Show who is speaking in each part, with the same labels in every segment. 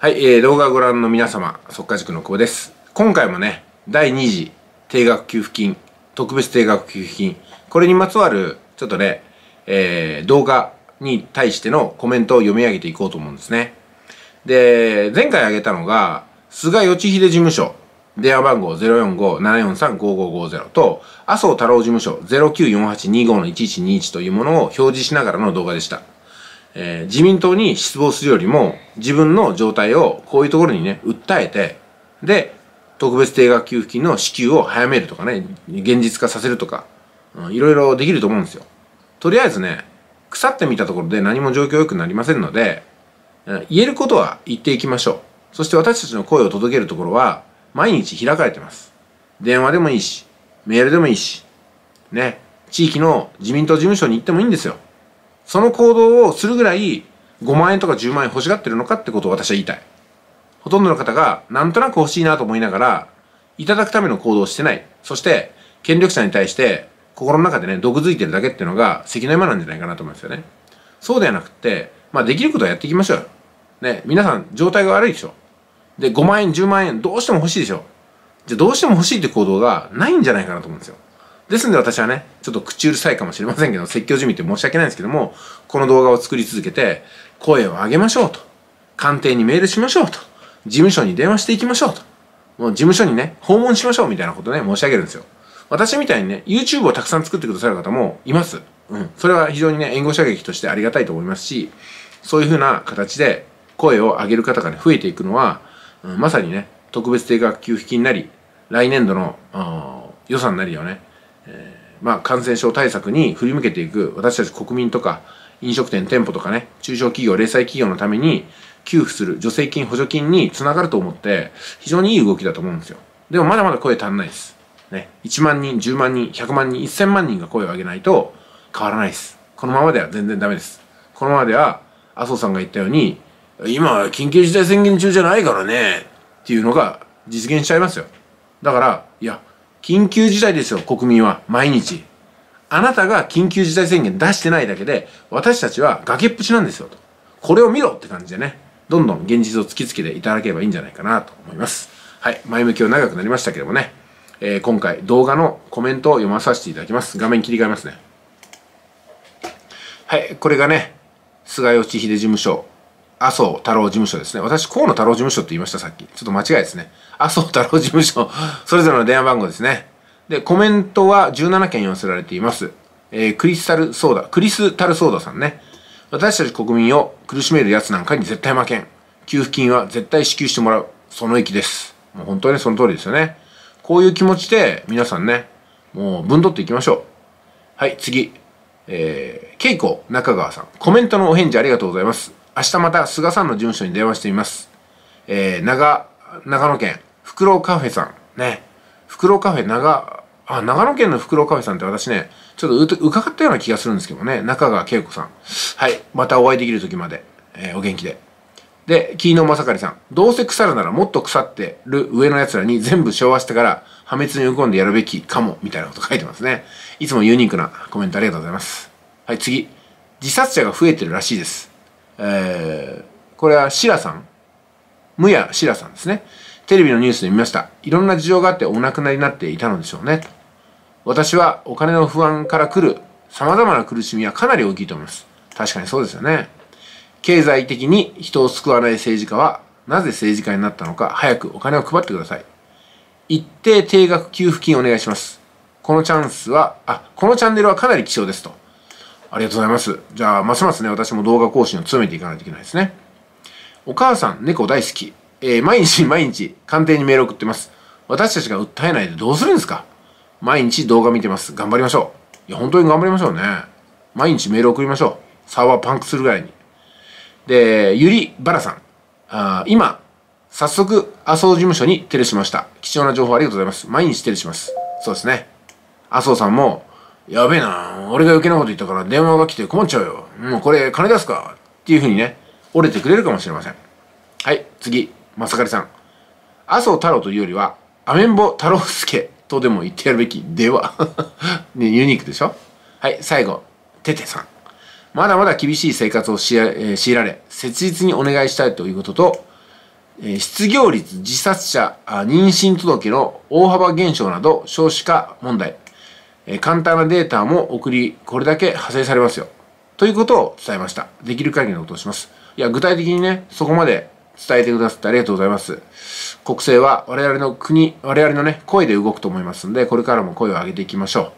Speaker 1: はい、えー、動画をご覧の皆様、速稼塾の久保です。今回もね、第2次定額給付金、特別定額給付金、これにまつわる、ちょっとね、えー、動画に対してのコメントを読み上げていこうと思うんですね。で、前回挙げたのが、菅義偉事務所、電話番号045-743-5550と、麻生太郎事務所094825-1121というものを表示しながらの動画でした。えー、自民党に失望するよりも自分の状態をこういうところにね訴えてで特別定額給付金の支給を早めるとかね現実化させるとか、うん、いろいろできると思うんですよ。とりあえずね腐ってみたところで何も状況良くなりませんので、言えることは言っていきましょう。そして私たちの声を届けるところは毎日開かれてます。電話でもいいしメールでもいいしね地域の自民党事務所に行ってもいいんですよ。その行動をするぐらい5万円とか10万円欲しがってるのかってことを私は言いたい。ほとんどの方がなんとなく欲しいなと思いながら、いただくための行動をしてない。そして、権力者に対して心の中でね、毒づいてるだけっていうのが関の山なんじゃないかなと思うんですよね。そうではなくて、まあできることはやっていきましょうよ。ね、皆さん状態が悪いでしょ。で、5万円、10万円、どうしても欲しいでしょ。じゃあどうしても欲しいって行動がないんじゃないかなと思うんですよ。ですんで私はね、ちょっと口うるさいかもしれませんけど、説教じみって申し訳ないんですけども、この動画を作り続けて、声を上げましょうと。官邸にメールしましょうと。事務所に電話していきましょうと。もう事務所にね、訪問しましょうみたいなことね、申し上げるんですよ。私みたいにね、YouTube をたくさん作ってくださる方もいます。うん。それは非常にね、援護射撃としてありがたいと思いますし、そういうふうな形で声を上げる方がね、増えていくのは、うん、まさにね、特別定額給付金なり、来年度の予算なりをね、まあ、感染症対策に振り向けていく私たち国民とか飲食店店舗とかね中小企業零細企業のために給付する助成金補助金につながると思って非常にいい動きだと思うんですよ。でもまだまだ声足んないです。ね。1万人10万人100万人1000万人が声を上げないと変わらないです。このままでは全然ダメです。このままでは麻生さんが言ったように今緊急事態宣言中じゃないからねっていうのが実現しちゃいますよ。だからいや緊急事態ですよ、国民は。毎日。あなたが緊急事態宣言出してないだけで、私たちは崖っぷちなんですよ、と。これを見ろって感じでね、どんどん現実を突きつけていただければいいんじゃないかなと思います。はい。前向きを長くなりましたけどもね、えー、今回動画のコメントを読まさせていただきます。画面切り替えますね。はい。これがね、菅義偉事務所麻生太郎事務所ですね。私、河野太郎事務所って言いました、さっき。ちょっと間違いですね。麻生太郎事務所、それぞれの電話番号ですね。で、コメントは17件寄せられています。えー、クリスタルソーダ、クリスタルソーダさんね。私たち国民を苦しめる奴なんかに絶対負けん。給付金は絶対支給してもらう。その意気です。もう本当にその通りですよね。こういう気持ちで皆さんね、もう分取っていきましょう。はい、次。えー、ケイコ中川さん。コメントのお返事ありがとうございます。明日また菅さんの事務所に電話してみます。えー、長、長野県、フクロウカフェさん。ね。フクロウカフェ、長、あ、長野県のフクロウカフェさんって私ね、ちょっと伺ったような気がするんですけどね。中川恵子さん。はい。またお会いできる時まで、えー、お元気で。で、キーノマサカリさん。どうせ腐るならもっと腐ってる上の奴らに全部昭和してから破滅に追い込んでやるべきかも、みたいなこと書いてますね。いつもユニークなコメントありがとうございます。はい、次。自殺者が増えてるらしいです。えー、これはシラさんむやシラさんですね。テレビのニュースで見ました。いろんな事情があってお亡くなりになっていたのでしょうね。私はお金の不安から来る様々な苦しみはかなり大きいと思います。確かにそうですよね。経済的に人を救わない政治家はなぜ政治家になったのか早くお金を配ってください。一定定額給付金お願いします。このチャンスは、あ、このチャンネルはかなり希少ですと。ありがとうございます。じゃあ、ますますね、私も動画更新を詰めていかないといけないですね。お母さん、猫大好き。えー、毎日毎日、官邸にメール送ってます。私たちが訴えないでどうするんですか？毎日動画見てます。頑張りましょう。いや、本当に頑張りましょうね。毎日メール送りましょう。サーバーパンクするぐらいに。で、ゆりばらさん。あ今、早速、麻生事務所にテレしました。貴重な情報ありがとうございます。毎日テレします。そうですね。麻生さんも、やべえな、俺が余計なこと言ったから電話が来て困っちゃうよ。もうこれ金出すか？っていうふうにね、折れてくれるかもしれません。はい、次、まさかりさん。麻生太郎というよりは、アメンボ太郎介とでも言ってやるべきでは？ね、ユニークでしょ？はい、最後、ててさん。まだまだ厳しい生活を、強いられ、切実にお願いしたいということと、失業率、自殺者、妊娠届の大幅減少など少子化問題、え簡単なデータも送り、これだけ派生されますよ。ということを伝えました。できる限りのことをします。いや、具体的にね、そこまで伝えてくださってありがとうございます。国政は我々の国、我々のね、声で動くと思いますんで、これからも声を上げていきましょう。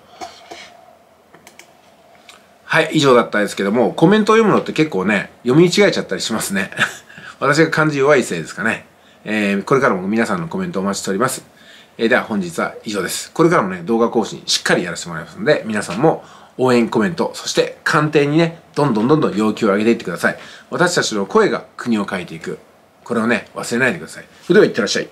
Speaker 1: はい、以上だったんですけども、コメントを読むのって結構ね、読み違えちゃったりしますね。私が漢字弱いせいですかね。えー、これからも皆さんのコメントをお待ちしております。えー、では本日は以上です。これからもね、動画更新しっかりやらせてもらいますので、皆さんも応援コメント、そして官邸にね、どんどんどんどん要求を上げていってください。私たちの声が国を変えていく。これをね、忘れないでください。それでは行ってらっしゃい。